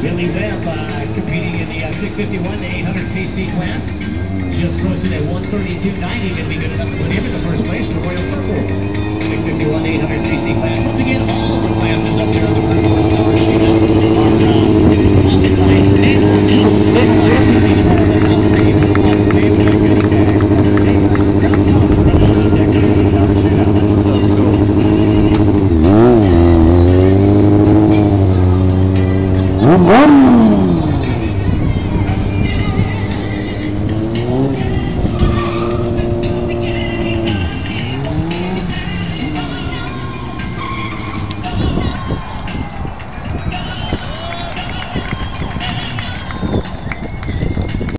Billy Vamp uh, competing in the uh, 651-800 cc class. Just posted at 132.90. Going be good enough to win ¡Bum,